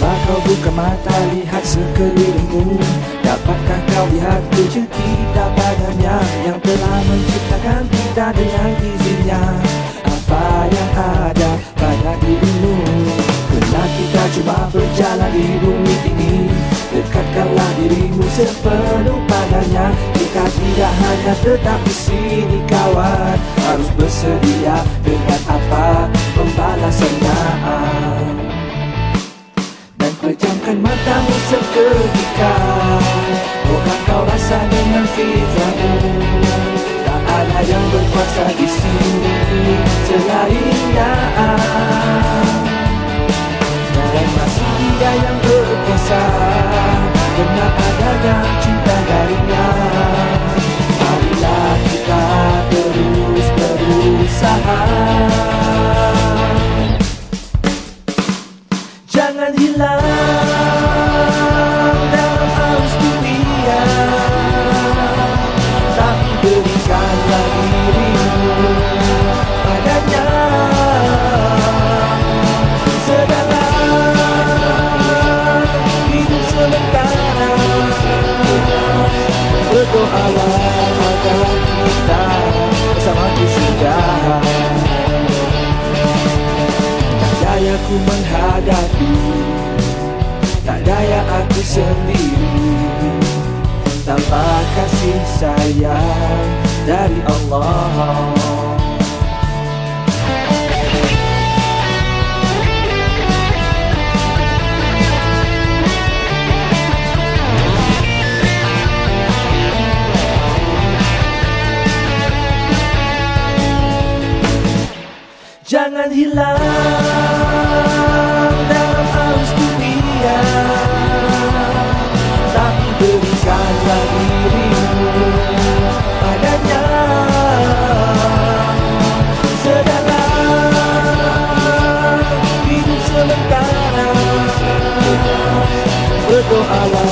Cuba kau buka mata lihat sekelilingmu. Dapatkah kau lihat kerja kita padanya Yang telah menciptakan kita dengan izinnya? Apa yang ada pada dirimu? Kena kita cuba berjalan di bumi ini? Dekatkanlah dirimu sepenuh padanya. Kita tidak hanya tetap di sini kawan Harus bersedia dengan pejamkan matamu seketika. Moga kau rasa dengan fitrahmu. Tak ada yang berkuasa di sini. Selainnya Dan masih dia yang berkuasa. Dengan adanya cinta Berdoalah agar kita bersama di surga Tak daya ku menghadapi Tak daya aku sendiri Tanpa kasih sayang dari Allah Jangan hilang dalam arus dunia. Tapi berikanlah dirimu padanya. Sedangkan hidup sementara Berdoalah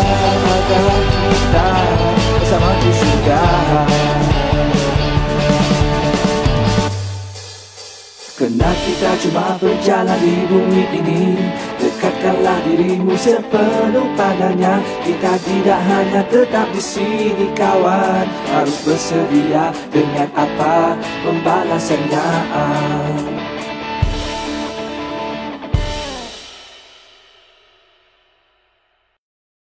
Kena kita cuma berjalan di bumi ini Dekatkanlah dirimu sepenuh padanya. Kita tidak hanya tetap di sini kawan. Harus bersedia dengan apa pembalasannya